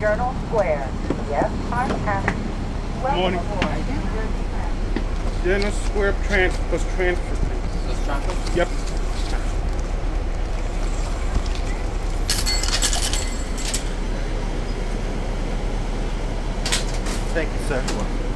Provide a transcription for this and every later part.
Journal Square. Yes, I'm happy. Morning. Journal Square trans transfer. Transfer? Yep. Thank you, sir.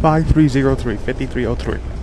5303 5303.